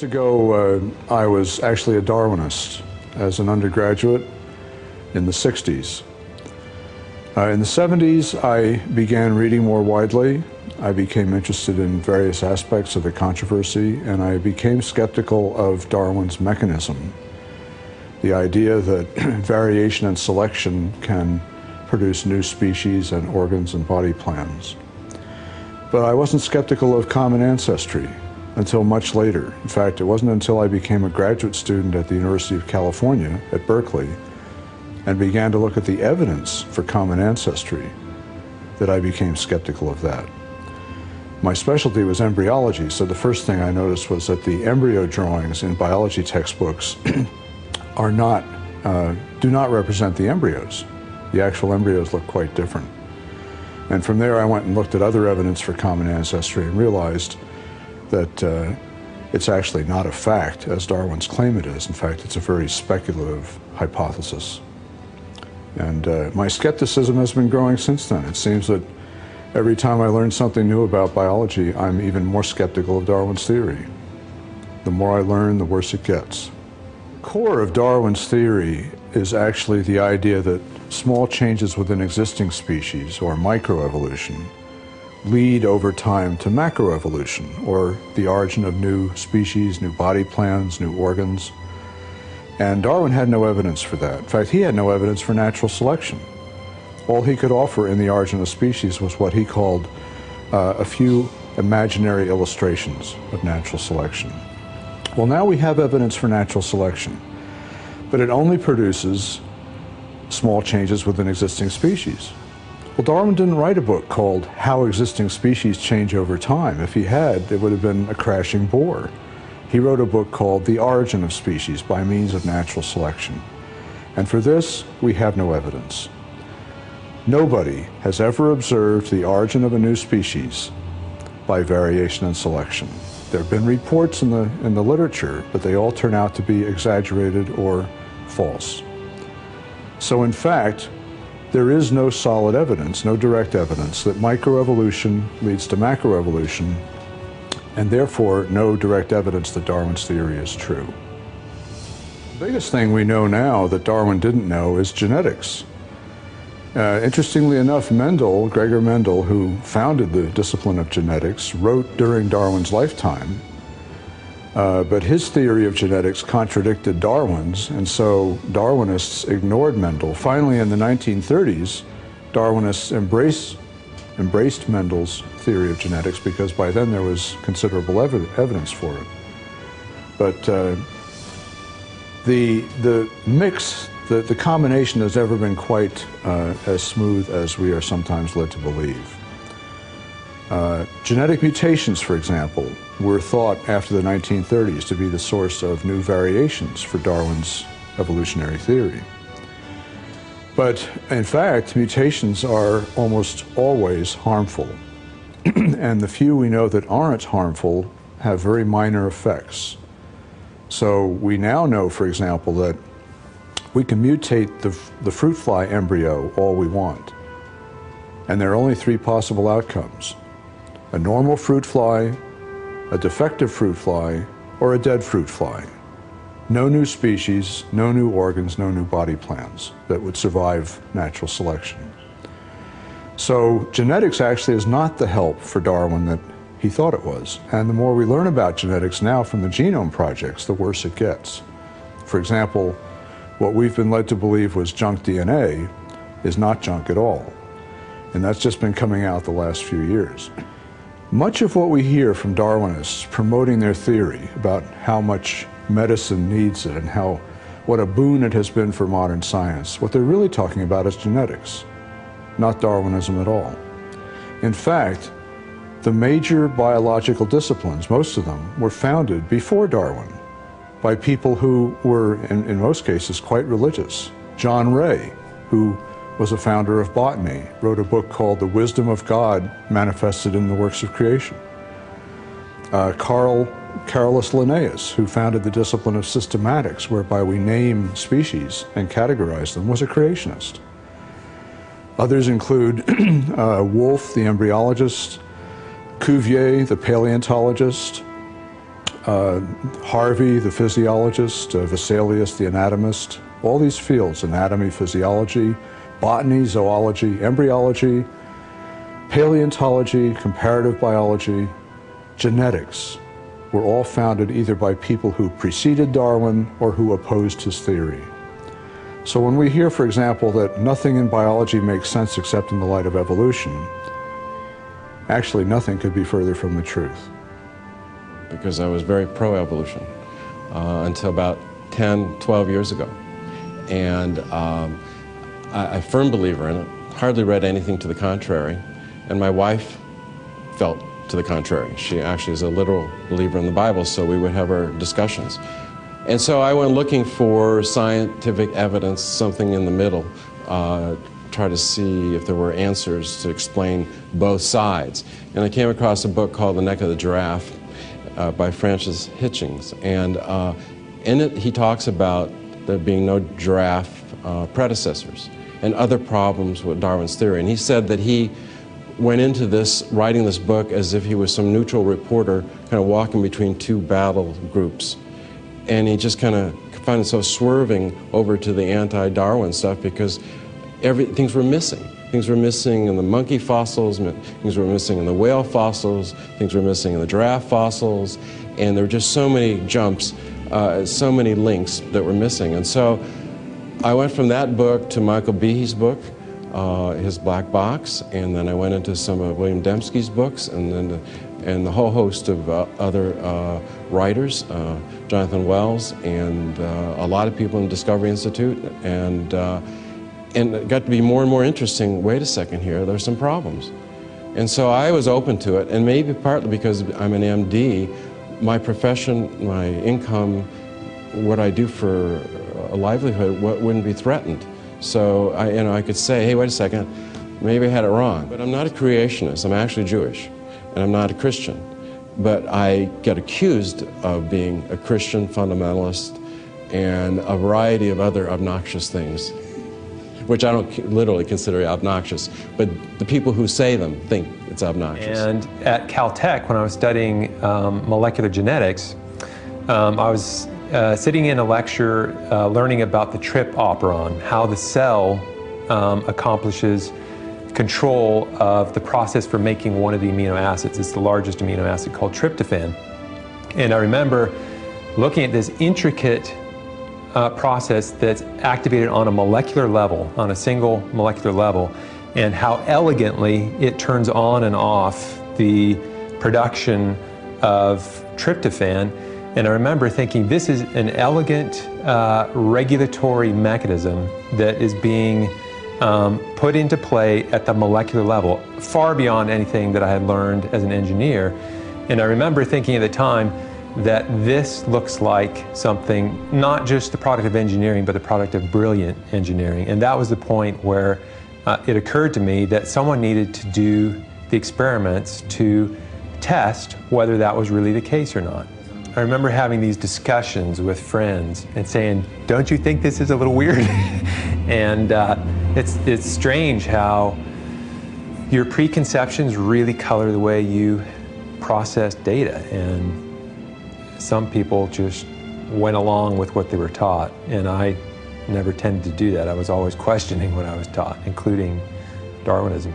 Years ago, uh, I was actually a Darwinist as an undergraduate in the 60s. Uh, in the 70s, I began reading more widely. I became interested in various aspects of the controversy, and I became skeptical of Darwin's mechanism. The idea that variation and selection can produce new species and organs and body plans. But I wasn't skeptical of common ancestry until much later. In fact, it wasn't until I became a graduate student at the University of California at Berkeley and began to look at the evidence for common ancestry that I became skeptical of that. My specialty was embryology, so the first thing I noticed was that the embryo drawings in biology textbooks are not, uh, do not represent the embryos. The actual embryos look quite different. And from there, I went and looked at other evidence for common ancestry and realized that uh, it's actually not a fact, as Darwin's claim it is. In fact, it's a very speculative hypothesis. And uh, my skepticism has been growing since then. It seems that every time I learn something new about biology, I'm even more skeptical of Darwin's theory. The more I learn, the worse it gets. Core of Darwin's theory is actually the idea that small changes within existing species, or microevolution, lead over time to macroevolution, or the origin of new species, new body plans, new organs. And Darwin had no evidence for that. In fact, he had no evidence for natural selection. All he could offer in the origin of species was what he called uh, a few imaginary illustrations of natural selection. Well, now we have evidence for natural selection, but it only produces small changes within existing species. Well, Darwin didn't write a book called How Existing Species Change Over Time. If he had, it would have been a crashing bore. He wrote a book called The Origin of Species by Means of Natural Selection. And for this, we have no evidence. Nobody has ever observed the origin of a new species by variation and selection. There have been reports in the, in the literature, but they all turn out to be exaggerated or false. So in fact, there is no solid evidence, no direct evidence that microevolution leads to macroevolution, and therefore no direct evidence that Darwin's theory is true. The biggest thing we know now that Darwin didn't know is genetics. Uh, interestingly enough, Mendel, Gregor Mendel, who founded the discipline of genetics, wrote during Darwin's lifetime uh, but his theory of genetics contradicted Darwin's, and so Darwinists ignored Mendel. Finally, in the 1930s, Darwinists embraced, embraced Mendel's theory of genetics because by then there was considerable ev evidence for it. But uh, the, the mix, the, the combination has never been quite uh, as smooth as we are sometimes led to believe. Uh, genetic mutations, for example, were thought after the 1930s to be the source of new variations for Darwin's evolutionary theory. But in fact, mutations are almost always harmful. and the few we know that aren't harmful have very minor effects. So we now know, for example, that we can mutate the, the fruit fly embryo all we want. And there are only three possible outcomes a normal fruit fly, a defective fruit fly, or a dead fruit fly. No new species, no new organs, no new body plans that would survive natural selection. So genetics actually is not the help for Darwin that he thought it was. And the more we learn about genetics now from the genome projects, the worse it gets. For example, what we've been led to believe was junk DNA is not junk at all. And that's just been coming out the last few years. Much of what we hear from Darwinists promoting their theory about how much medicine needs it and how what a boon it has been for modern science, what they're really talking about is genetics, not Darwinism at all. In fact, the major biological disciplines, most of them, were founded before Darwin by people who were, in, in most cases, quite religious. John Ray, who was a founder of botany, wrote a book called The Wisdom of God Manifested in the Works of Creation. Uh, Carl Carolus Linnaeus, who founded the discipline of systematics, whereby we name species and categorize them, was a creationist. Others include uh, Wolff, the embryologist, Cuvier, the paleontologist, uh, Harvey, the physiologist, uh, Vesalius, the anatomist, all these fields, anatomy, physiology, botany, zoology, embryology, paleontology, comparative biology, genetics, were all founded either by people who preceded Darwin or who opposed his theory. So when we hear, for example, that nothing in biology makes sense except in the light of evolution, actually nothing could be further from the truth. Because I was very pro-evolution uh, until about 10, 12 years ago. And um, A firm believer in it, hardly read anything to the contrary. And my wife felt to the contrary. She actually is a literal believer in the Bible, so we would have our discussions. And so I went looking for scientific evidence, something in the middle, uh, try to see if there were answers to explain both sides. And I came across a book called The Neck of the Giraffe uh, by Francis Hitchings. And uh, in it, he talks about there being no giraffe uh, predecessors and other problems with Darwin's theory. And he said that he went into this, writing this book, as if he was some neutral reporter, kind of walking between two battle groups. And he just kind of found himself swerving over to the anti Darwin stuff because every, things were missing. Things were missing in the monkey fossils, things were missing in the whale fossils, things were missing in the giraffe fossils, and there were just so many jumps, uh, so many links that were missing. And so I went from that book to Michael Behe's book, uh, his Black Box, and then I went into some of William Dembski's books, and then the, and the whole host of uh, other uh, writers, uh, Jonathan Wells, and uh, a lot of people in the Discovery Institute, and uh, and it got to be more and more interesting. Wait a second here, there's some problems, and so I was open to it, and maybe partly because I'm an MD, my profession, my income, what I do for a livelihood, wouldn't be threatened. So I, you know, I could say, hey, wait a second, maybe I had it wrong. But I'm not a creationist. I'm actually Jewish, and I'm not a Christian. But I get accused of being a Christian fundamentalist and a variety of other obnoxious things, which I don't literally consider obnoxious, but the people who say them think it's obnoxious. And at Caltech, when I was studying um, molecular genetics, um, I was uh, sitting in a lecture uh, learning about the trp operon, how the cell um, accomplishes control of the process for making one of the amino acids. It's the largest amino acid called tryptophan. And I remember looking at this intricate uh, process that's activated on a molecular level, on a single molecular level, and how elegantly it turns on and off the production of tryptophan and I remember thinking this is an elegant uh, regulatory mechanism that is being um, put into play at the molecular level, far beyond anything that I had learned as an engineer. And I remember thinking at the time that this looks like something not just the product of engineering, but the product of brilliant engineering. And that was the point where uh, it occurred to me that someone needed to do the experiments to test whether that was really the case or not. I remember having these discussions with friends and saying, "Don't you think this is a little weird?" and uh, it's it's strange how your preconceptions really color the way you process data, and some people just went along with what they were taught, and I never tended to do that. I was always questioning what I was taught, including Darwinism.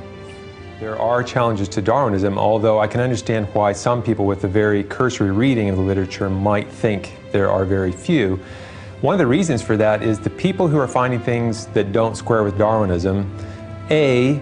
There are challenges to Darwinism, although I can understand why some people with a very cursory reading of the literature might think there are very few. One of the reasons for that is the people who are finding things that don't square with Darwinism, A,